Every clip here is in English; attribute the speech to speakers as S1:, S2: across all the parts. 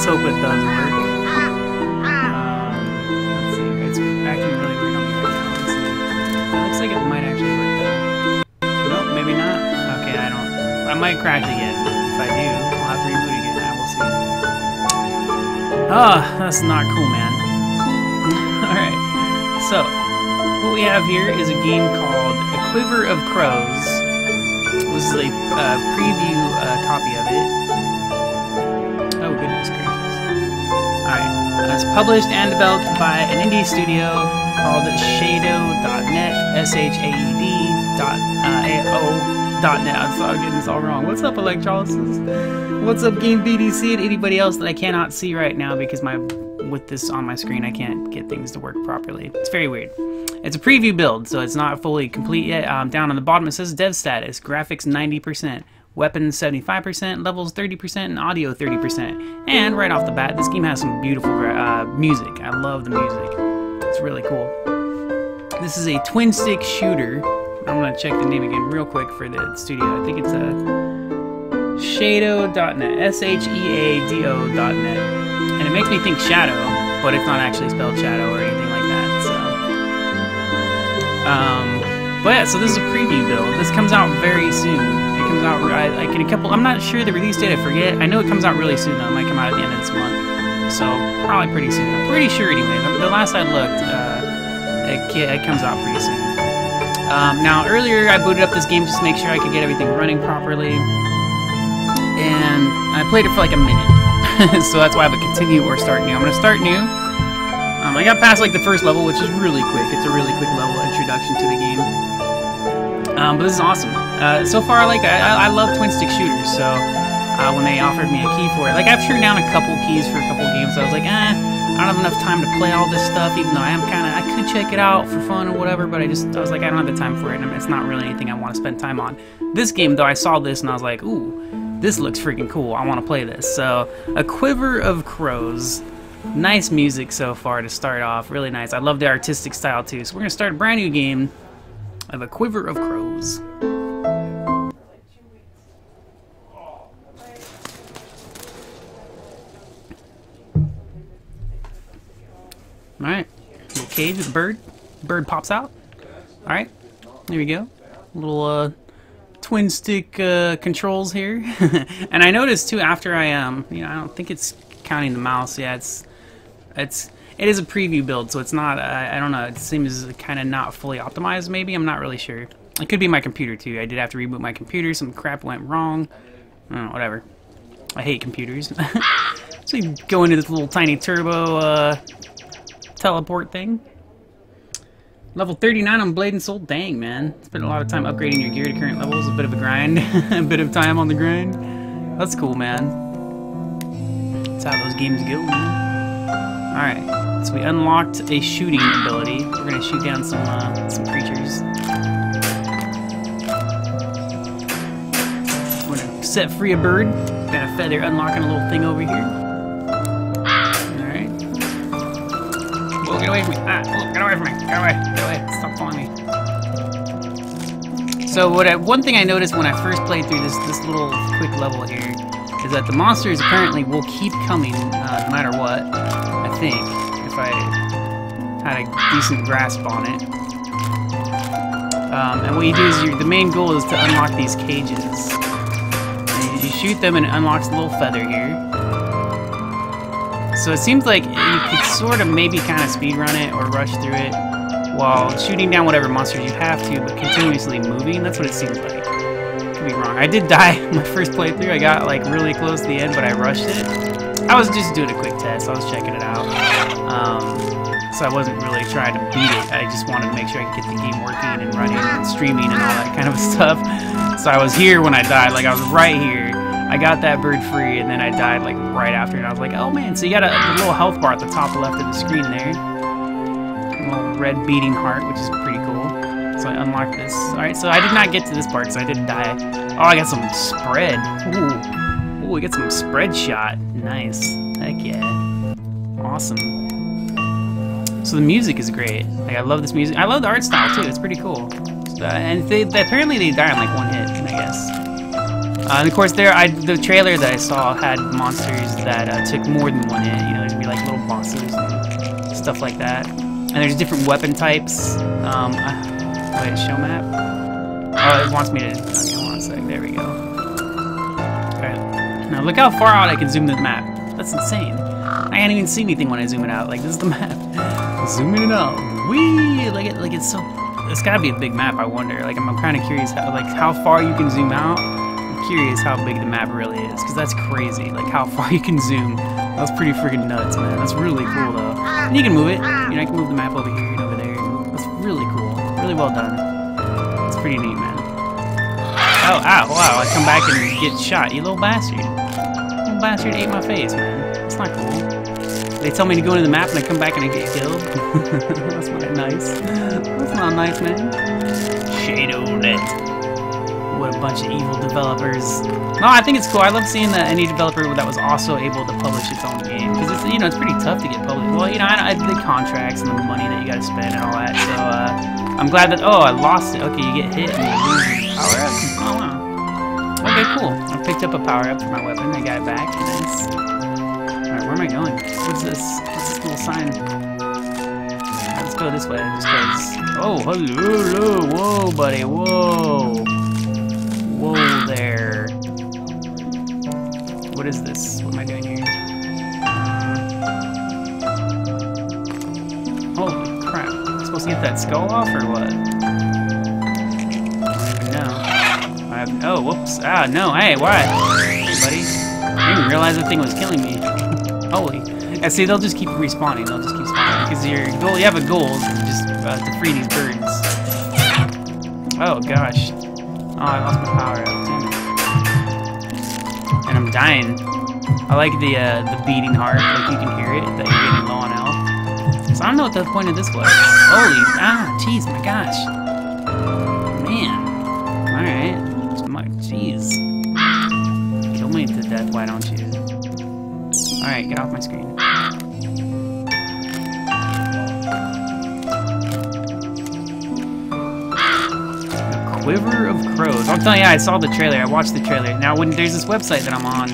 S1: let's hope it does work. Um, let's see. It's acting really weird on me right now. Let's see. It looks like it might actually work though. Nope, maybe not. Okay, I don't. I might crash again. If I do, I'll have to reboot again. I will see. Ah, that's not cool, man. Alright, so what we have here is a game called A Quiver of Crows. This is a uh, preview uh, copy of it. Goodness gracious. Alright, uh, it's published and developed by an indie studio called Sheado.net, S-H-A-E-D dot, uh, dot net. I'm sorry, I'm getting this all wrong. What's up, Electrolysis? What's up, Game BDC and anybody else that I cannot see right now because my with this on my screen I can't get things to work properly. It's very weird. It's a preview build, so it's not fully complete yet. Um, down on the bottom it says dev status, graphics 90%, weapons 75%, levels 30%, and audio 30%. And right off the bat, this game has some beautiful uh, music. I love the music. It's really cool. This is a twin stick shooter. I'm gonna check the name again real quick for the studio. I think it's a Sheado.net, S-H-E-A-D-O.net, and it makes me think Shadow, but it's not actually spelled Shadow or anything like that. So, um, but yeah, so this is a preview build. This comes out very soon. Comes out like in a couple. I'm not sure the release date. I forget. I know it comes out really soon though. It might come out at the end of this month, so probably pretty soon. I'm pretty sure, anyways. The last I looked, uh, it, it comes out pretty soon. Um, now, earlier I booted up this game just to make sure I could get everything running properly, and I played it for like a minute. so that's why I have a continue or start new. I'm to start new. Um, I got past like the first level, which is really quick. It's a really quick level introduction to the game. Um, but this is awesome. Uh, so far, like I, I love twin stick shooters, so uh, when they offered me a key for it, like I've turned down a couple keys for a couple games. So I was like, eh, I don't have enough time to play all this stuff. Even though I am kind of, I could check it out for fun or whatever, but I just, I was like, I don't have the time for it, and it's not really anything I want to spend time on. This game, though, I saw this and I was like, ooh, this looks freaking cool. I want to play this. So, A Quiver of Crows. Nice music so far to start off. Really nice. I love the artistic style too. So we're to start a brand new game of A Quiver of Crows. Alright. Little cage with a bird. Bird pops out. Alright. There we go. Little uh, twin stick uh, controls here. and I noticed too after I um you know I don't think it's counting the mouse. Yeah, it's it's it is a preview build, so it's not. Uh, I don't know. It seems kind of not fully optimized. Maybe I'm not really sure. It could be my computer too. I did have to reboot my computer. Some crap went wrong. Whatever. I hate computers. so you go into this little tiny turbo uh, teleport thing. Level 39 on Blade and Soul. Dang, man. Spent a lot of time upgrading your gear to current levels. A bit of a grind. a bit of time on the grind. That's cool, man. That's how those games go, man. Alright. So we unlocked a shooting ability. We're going to shoot down some, uh, some creatures. We're to set free a bird. Got a feather unlocking a little thing over here. Whoa, get away from me. Ah, whoa, get away from me. Get away. Get away. Stop following me. So what I, one thing I noticed when I first played through this, this little quick level here is that the monsters apparently will keep coming uh, no matter what, I think, had a decent grasp on it. Um, and what you do is the main goal is to unlock these cages. And you shoot them and it unlocks a little feather here. So it seems like you could sort of maybe kind of speedrun it or rush through it while shooting down whatever monsters you have to, but continuously moving. That's what it seems like. Could be wrong. I did die my first playthrough. I got like really close to the end, but I rushed it. I was just doing a quick test. I was checking it out. Um, so I wasn't really trying to beat it. I just wanted to make sure I could get the game working and running and streaming and all that kind of stuff. So I was here when I died. Like I was right here. I got that bird free, and then I died like right after, and I was like, oh man. So you got a, a little health bar at the top left of the screen there. A little red beating heart, which is pretty cool. So I unlocked this. Alright, so I did not get to this part because I didn't die. Oh, I got some spread. Ooh. Ooh, we got some spread shot. Nice. Heck yeah. Awesome. So the music is great. Like, I love this music. I love the art style, too. It's pretty cool. So, and they, they, apparently they die on, like, one hit, I guess. Uh, and of course, there, I the trailer that I saw had monsters that uh, took more than one hit. You know, there'd be like little bosses and stuff like that. And there's different weapon types. Um, uh, wait, show map. Oh, it wants me to. Okay, hold on a sec. There we go. Now look how far out I can zoom the map. That's insane. I can't even see anything when I zoom it out. Like this is the map. Zooming it out. Wee! Like it, like it's so. It's gotta be a big map. I wonder. Like I'm, I'm kind of curious how, like how far you can zoom out. I'm curious how big the map really is, because that's crazy. Like how far you can zoom. That's pretty freaking nuts, man. That's really cool though. And you can move it. You know, I can move the map over here and over there. That's really cool. Really well done. It's pretty neat, man. Oh, ow, wow, I come back and get shot. You little bastard. Little bastard ate my face, man. It's not cool. They tell me to go into the map and I come back and I get killed. That's not nice. That's not nice, man. ShadowNet. What a bunch of evil developers. No, I think it's cool. I love seeing that any developer that was also able to publish its own game. Because it's, you know, it's pretty tough to get published. Well, you know, I, I, the contracts and the money that you gotta spend and all that. So, uh, I'm glad that, oh, I lost it. Okay, you get hit and you lose power up. Oh, wow. Okay, cool. I picked up a power up for my weapon. I got it back. Nice. Am I going? What's this? What's this little sign? Let's go this way, just cause. Oh, hello, hello, whoa, buddy, whoa. Whoa there. What is this? What am I doing here? Holy crap. Am supposed to get that skull off or what? I don't even know. Have, oh, whoops. Ah, no, hey, why? Hey, buddy. I didn't realize the thing was killing me. Holy. Yeah, see, they'll just keep respawning. They'll just keep spawning. Because your goal, you have a goal to just uh, to free these birds. Oh, gosh. Oh, I lost my power up. And I'm dying. I like the uh, the beating heart, like you can hear it, that you're getting low on health. So I don't know what the point of this was. Holy, ah, jeez, my gosh. Quiver of Crows. I'm telling you, I saw the trailer. I watched the trailer. Now, when there's this website that I'm on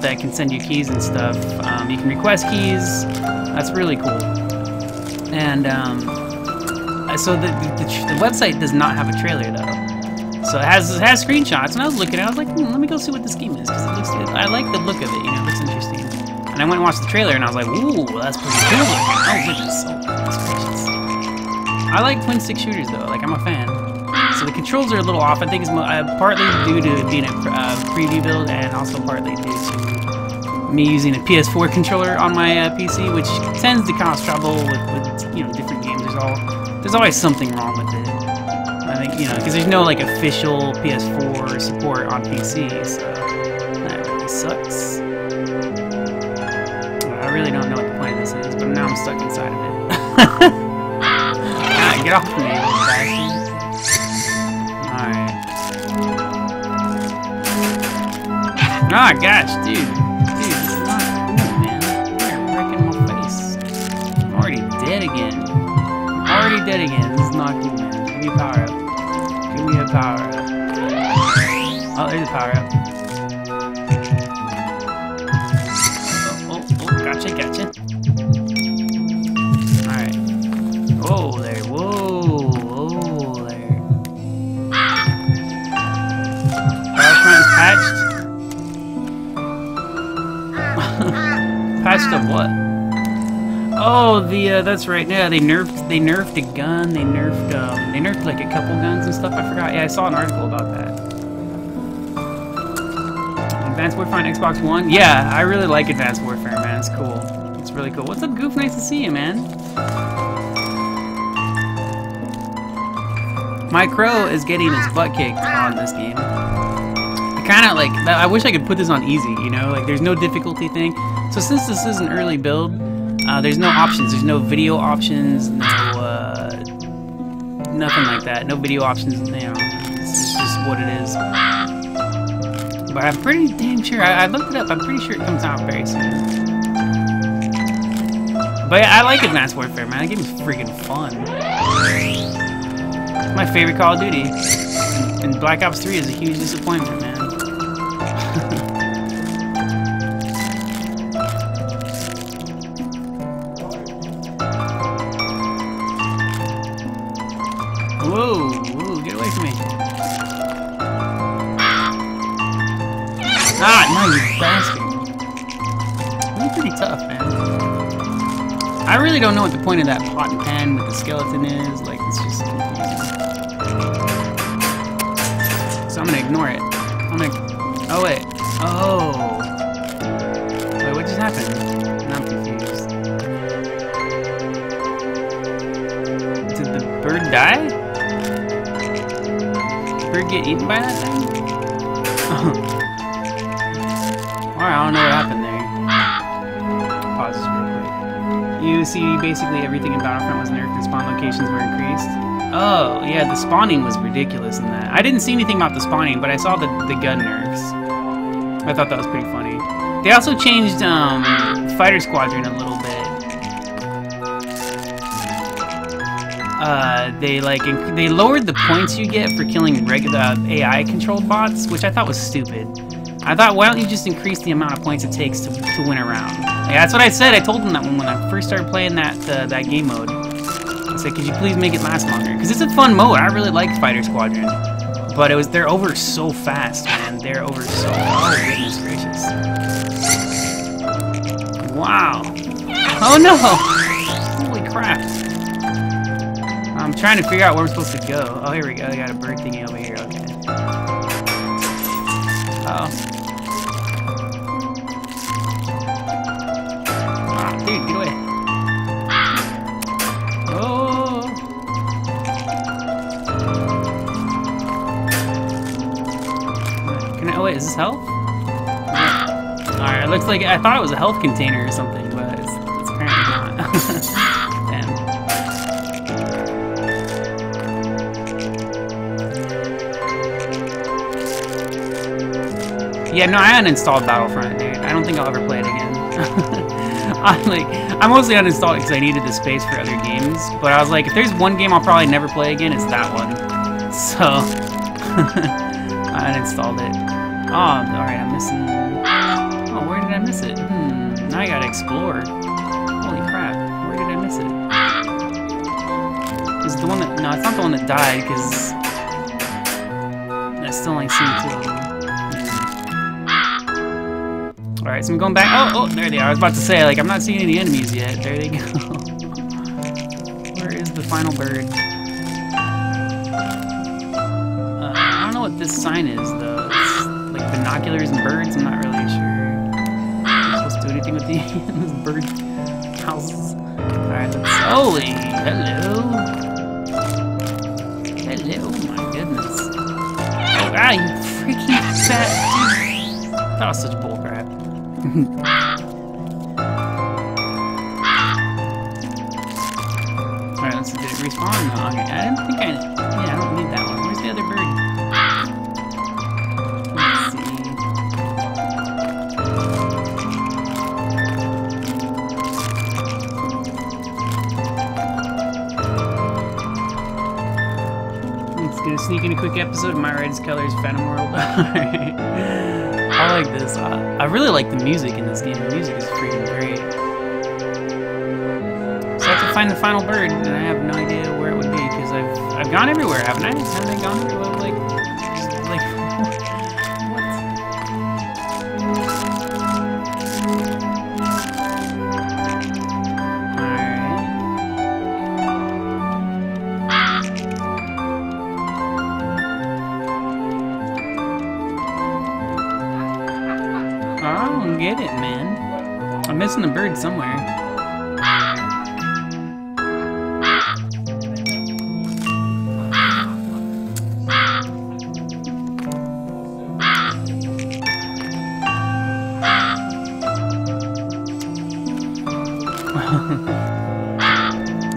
S1: that can send you keys and stuff, um, you can request keys. That's really cool. And um, so the, the, the website does not have a trailer though. So it has it has screenshots, and I was looking at. it, I was like, hmm, let me go see what this game is because it looks. I like the look of it. You know, it looks interesting. And I went and watched the trailer, and I was like, ooh, that's pretty cool. Oh goodness, oh. I like twin stick shooters though. Like I'm a fan. The controls are a little off. I think it's uh, partly due to being a uh, preview build, and also partly due to me using a PS4 controller on my uh, PC, which tends to cause trouble with, with you know different games. There's all there's always something wrong with it. I think you know because there's no like official PS4 support on PC, so that really sucks. I really don't know what the point of this is, but now I'm stuck inside of it. ah, get off me, Ah, gosh, dude. Dude, not cool, man. You're wrecking my face. I'm already dead again. I'm already dead again. This is not cool, man. Give me a power up. Give me a power up. Oh, there's a power up. Oh, oh, oh, gotcha, gotcha. Alright. Whoa whoa, of what? Oh, the uh, that's right. Yeah, they nerfed they nerfed a gun. They nerfed um they nerfed like a couple guns and stuff. I forgot. Yeah, I saw an article about that. Advanced Warfare on Xbox One. Yeah, I really like Advanced Warfare, man. It's cool. It's really cool. What's up, Goof? Nice to see you, man. My crow is getting his butt kicked on this game. Kind of like. I wish I could put this on easy. You know, like there's no difficulty thing. So since this is an early build, uh, there's no options. There's no video options. No, uh, nothing like that. No video options. You know, it's just what it is. But I'm pretty damn sure. I, I looked it up. I'm pretty sure it comes out very soon. But yeah, I like Advanced Warfare, man. That game is freaking fun. My favorite Call of Duty. And Black Ops 3 is a huge disappointment, man. Really don't know what the point of that pot and pan with the skeleton is. Like, it's just confusing. So I'm gonna ignore it. I'm gonna. Oh, wait. Oh. Wait, what just happened? Now I'm confused. Did the bird die? Did the bird get eaten by that see basically everything in Battlefront was nerfed and spawn locations were increased. Oh, yeah, the spawning was ridiculous in that. I didn't see anything about the spawning, but I saw the, the gun nerfs. I thought that was pretty funny. They also changed um, Fighter Squadron a little bit. Uh, they like they lowered the points you get for killing regular uh, AI controlled bots, which I thought was stupid. I thought, why don't you just increase the amount of points it takes to, to win a round? Like, that's what I said. I told them that when, when I first started playing that uh, that game mode. I said, could you please make it last longer? Because it's a fun mode. I really like Fighter Squadron. But it was they're over so fast, man. They're over so oh goodness gracious. Wow. Oh no! Holy crap. I'm trying to figure out where I'm supposed to go. Oh here we go. I got a bird thingy over here, okay. Uh oh. Is this health? Alright, it looks like I thought it was a health container or something, but it's, it's apparently not. Damn. Yeah, no, I uninstalled Battlefront, dude. I don't think I'll ever play it again. I'm like, I mostly uninstalled it because I needed the space for other games. But I was like, if there's one game I'll probably never play again, it's that one. So I uninstalled it. Oh, all right, I'm missing. Oh, where did I miss it? Hmm. Now I gotta explore. Holy crap! Where did I miss it? Is it the one that? No, it's not the one that died because I still only seen two of them. Hmm. All right, so I'm going back. Oh, oh, there they are. I was about to say, like, I'm not seeing any enemies yet. There they go. Where is the final bird? Uh, I don't know what this sign is, though. Binoculars and birds. I'm not really sure. Am supposed to do anything with the this bird houses? All right, let's. Holy, hello. Hello, my goodness. Oh, ah, you freaking fat dude. That was such bullcrap. episode of Myriad Colors Phantom World. I like this. I, I really like the music in this game. The music is freaking great. So I have to find the final bird, and I have no idea where it would be because I've I've gone everywhere, haven't I? Haven't I gone everywhere? Somewhere.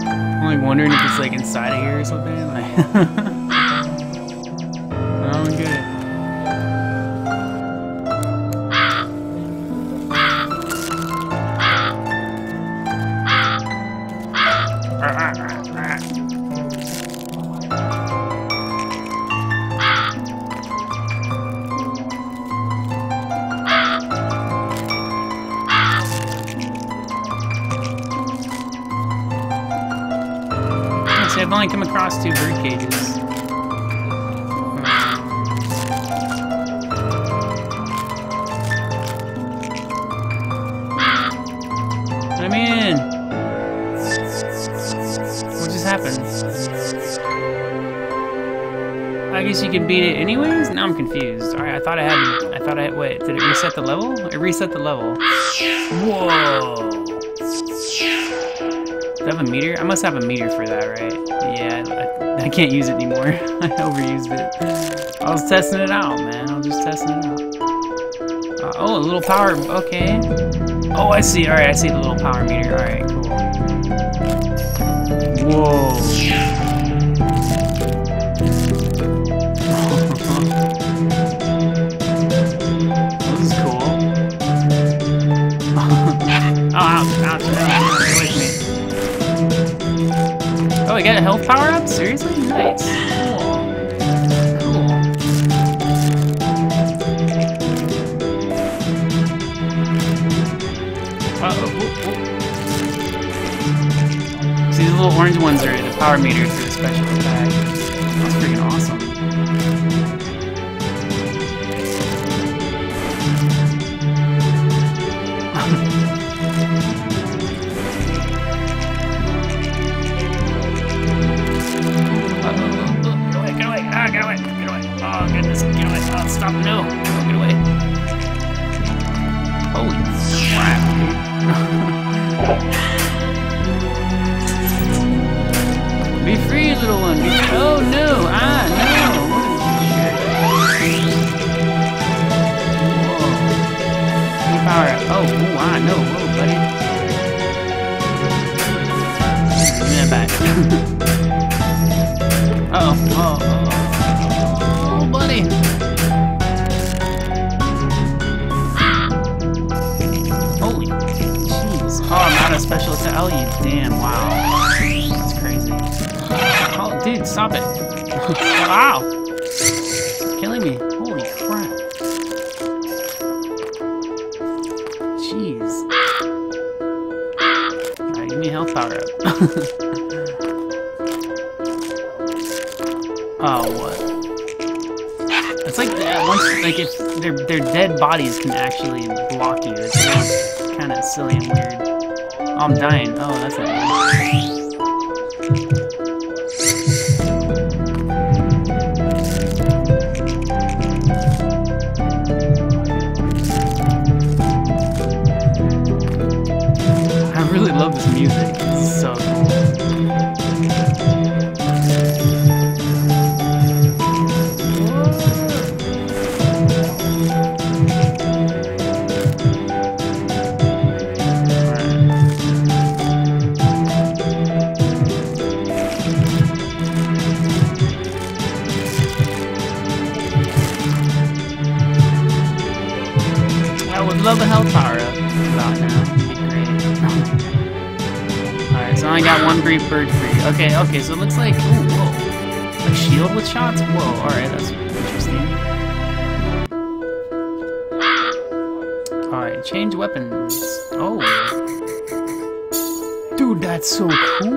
S1: I'm like wondering if it's like inside of here or something. Like, only come across two bird cages. Let me in. What just happened? I guess you can beat it anyways? Now I'm confused. Alright, I thought I had I thought I wait, did it reset the level? It reset the level. Whoa. Have a meter? I must have a meter for that, right? Yeah, I, I can't use it anymore. I overused it. I was testing it out, man. I was just testing it out. Uh, oh, a little power. Okay. Oh, I see. All right, I see the little power meter. All right, cool. Whoa. I got a health power up? Seriously? Nice. Cool. Cool. Whoop, whoop. See, the little orange ones are in the power meter for the special Oh, no. No, get away. Holy crap. Be free, little one. Be oh, no. Attack. Oh, damn. Wow. That's crazy. Oh, dude, stop it. wow. Killing me. Holy crap. Jeez. Alright, give me a health power up. Oh, what? It's like that once, like if their their dead bodies can actually block you. It's kind of silly and weird. I'm dying. Oh, that's not Okay, so it looks like. Ooh, whoa. A shield with shots? Whoa, alright, that's interesting. Ah! Alright, change weapons. Oh. Dude, that's so cool.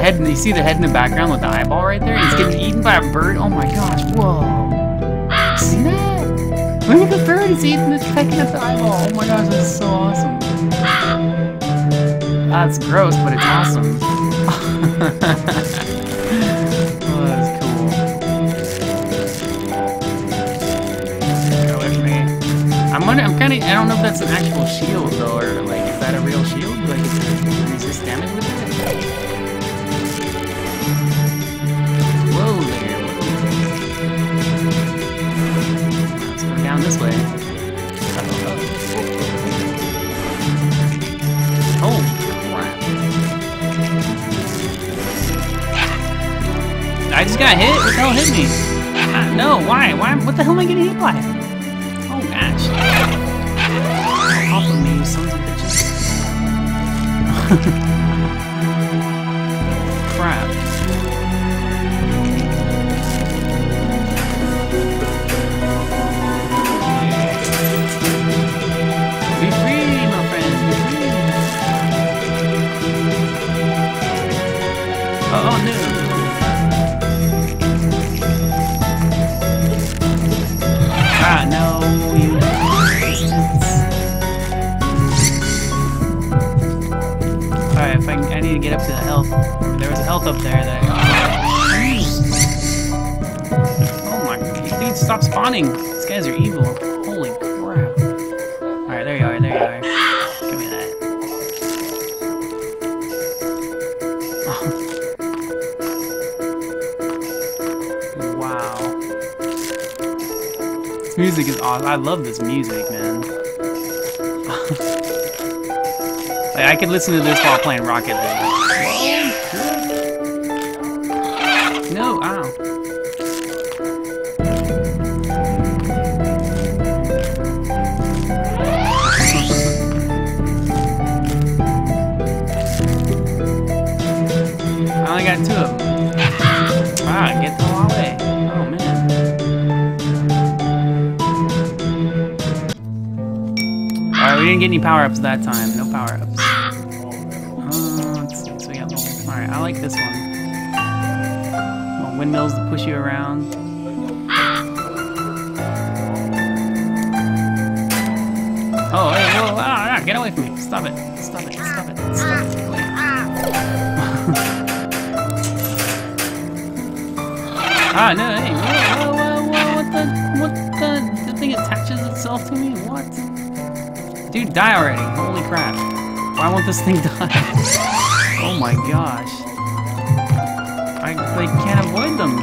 S1: Head. You see the head in the background with the eyeball right there? He's getting eaten by a bird. Oh my gosh. Whoa. See that? Look at the bird. He's eating this, pecking at the eyeball. Oh my gosh, that's so awesome. That's gross, but it's awesome. oh, that's cool. Away from me. I'm wondering, I'm kind of, I don't know if that's an actual shield though, or like, is that a real shield? This way. Holy crap. I just got hit? What the hell hit me? Uh, no, why? Why? What the hell am I getting hit by? Oh gosh. Off of me, sons of bitches. spawning. These guys are evil. Holy crap. Alright, there you are, there you are. Give me that. Oh. wow. Music is awesome. I love this music, man. like, I could listen to this while playing Rocket League. Oh, no, ow. Way. Oh man. Alright, we didn't get any power ups that time. No power ups. Uh. So we got. Alright, I like this one. Little windmills to push you around. Oh, hey, whoa, ah, ah, get away from me. Stop it. Ah, no, hey, whoa, whoa, whoa, what the, what the, the thing attaches itself to me? What? Dude, die already. Holy crap. Why won't this thing die? oh my gosh. I, like, can't avoid them.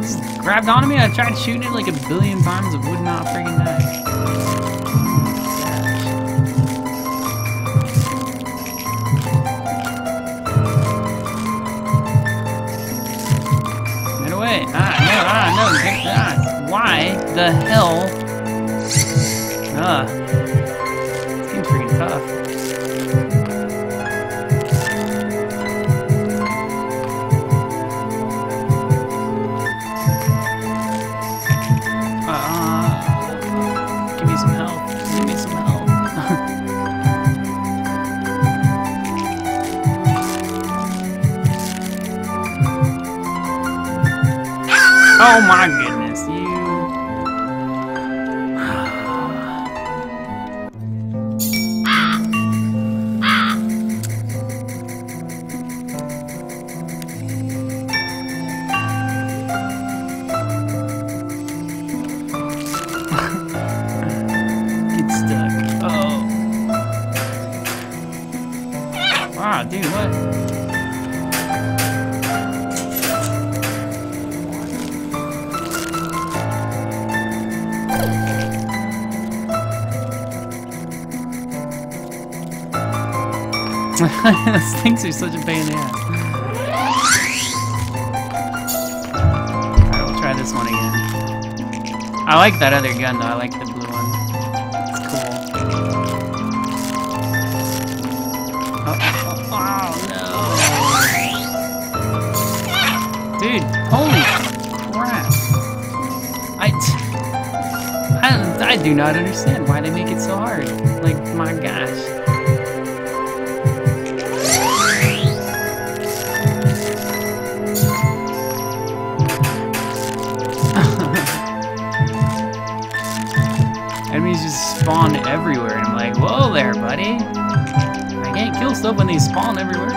S1: This grabbed onto me, I tried shooting it like a billion times, it would not freaking die. No, ah. Get, ah. Why the hell? Ah. This game's freaking tough. Oh my goodness, Those things are such a pain in the ass. Alright, we'll try this one again. I like that other gun though, I like the blue one. It's cool. Oh, oh, oh, no. Dude, holy crap. I, I, I do not understand why they make it so hard. Like, my gosh. Spawn everywhere, and I'm like, whoa there, buddy. I can't kill stuff when they spawn everywhere.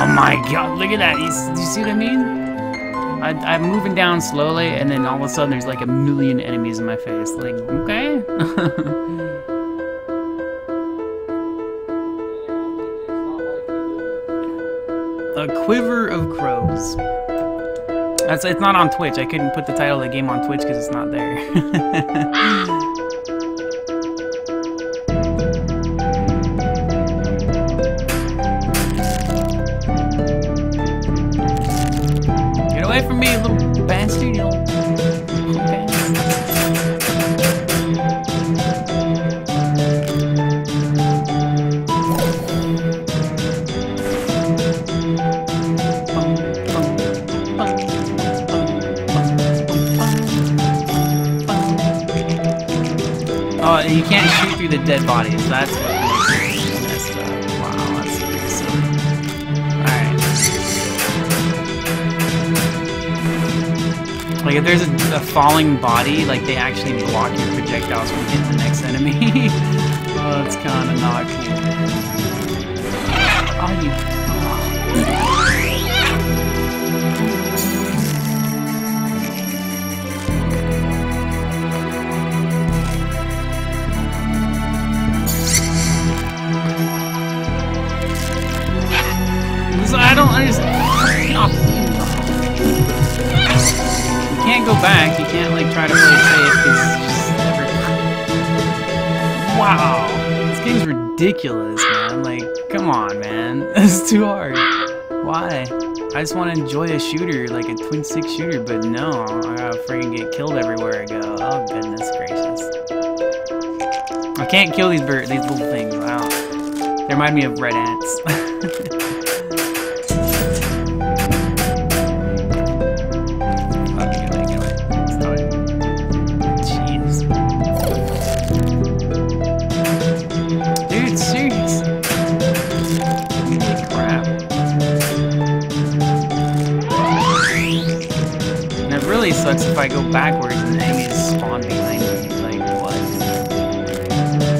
S1: Oh my god, look at that. S- you see what I mean? I, I'm moving down slowly, and then all of a sudden there's like a million enemies in my face. Like, okay. Quiver of Crows. That's it's not on Twitch. I couldn't put the title of the game on Twitch because it's not there. you can't shoot through the dead bodies. That's what makes it messed up. Wow, that's silly. Alright. Like if there's a, a falling body, like they actually block your projectiles from hitting the next enemy. oh, that's kind of not cool. Oh, you. I don't understand. You can't go back. You can't like try to play safe just never. Wow, this game's ridiculous, man. Like, come on, man. Is too hard. Why? I just want to enjoy a shooter, like a twin stick shooter, but no, I gotta freaking get killed everywhere I go. Oh goodness gracious! I can't kill these bird, these little things. Wow, they remind me of red ants. if I go backwards and the enemies spawn behind me. Like, what?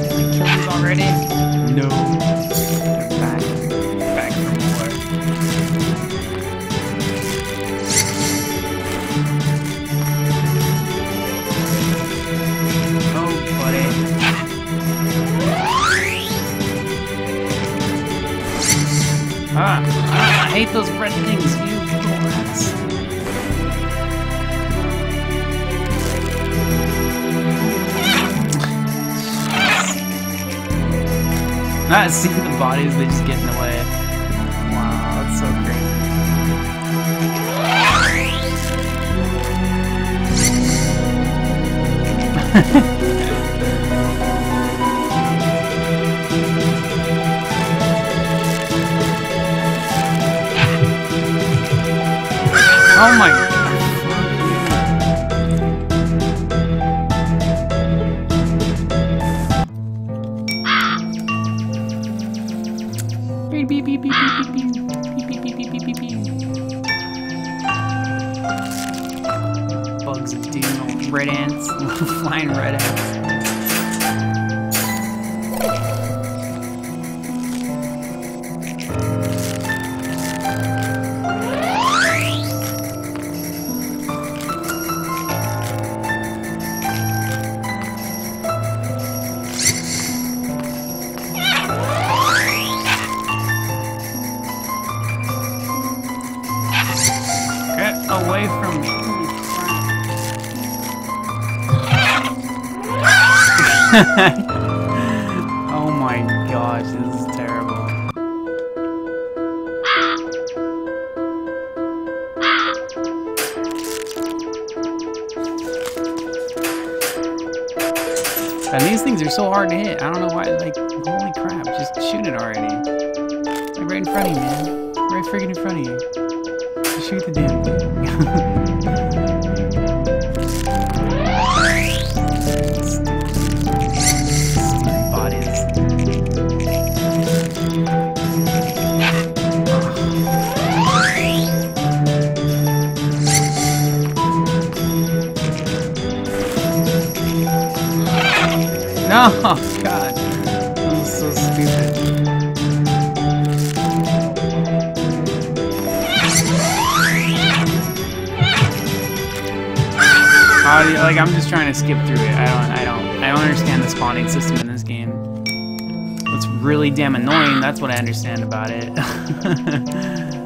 S1: Did we kill these already? No. They're back. Back for more. Oh, buddy. Ah, ah, I hate those red things, Not seeing the bodies, they just get in the way. Wow, that's so crazy. Oh my away from me. You, like I'm just trying to skip through it. I don't I don't I don't understand the spawning system in this game. It's really damn annoying, that's what I understand about it.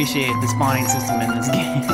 S1: appreciate the spawning system in this game.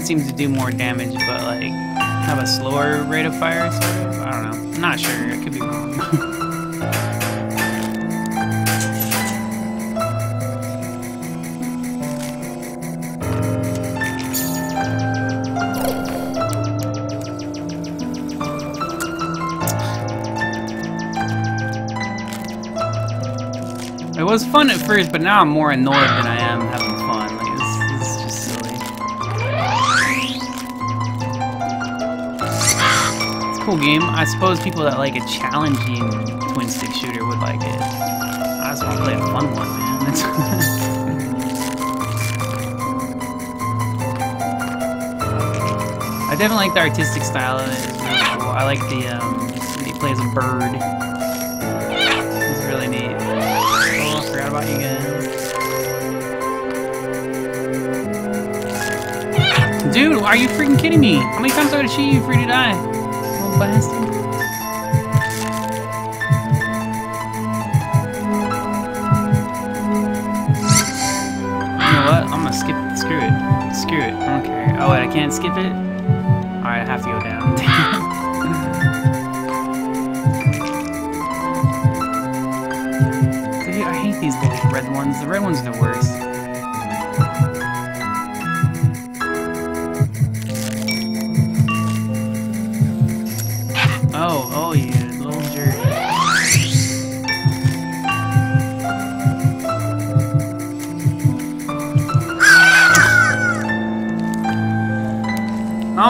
S1: One seems to do more damage, but like have a slower rate of fire. Sort of. I don't know. I'm not sure. I could be wrong. It was fun at first, but now I'm more annoyed than cool game. I suppose people that like a challenging twin stick shooter would like it. I just want to play a fun one, man. That's I definitely like the artistic style of it. It's really cool. I like the, um, he plays a bird. It's really neat. Oh, I forgot about you guys. Dude, are you freaking kidding me? How many times do I to shoot you for you to die? Little. You know what? I'm gonna skip it. Screw it. Screw it. I don't care. Oh, wait, I can't skip it? Alright, I have to go down. Dude, I hate these little red ones. The red ones are the worst.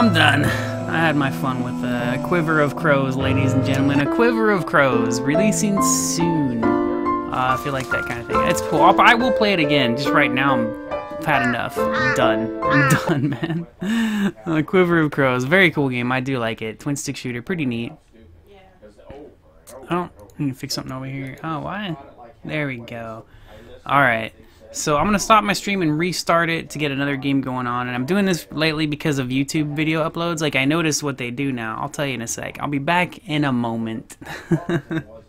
S1: I'm done. I had my fun with uh, a quiver of crows, ladies and gentlemen. A quiver of crows, releasing soon. Uh, I feel like that kind of thing. It's cool. I'll, I will play it again. Just right now, I'm I've had enough. I'm done. I'm done, man. A quiver of crows, very cool game. I do like it. Twin stick shooter, pretty neat. Oh, I need to fix something over here. Oh, why? There we go. All right. So I'm gonna stop my stream and restart it to get another game going on. And I'm doing this lately because of YouTube video uploads. Like I noticed what they do now. I'll tell you in a sec. I'll be back in a moment.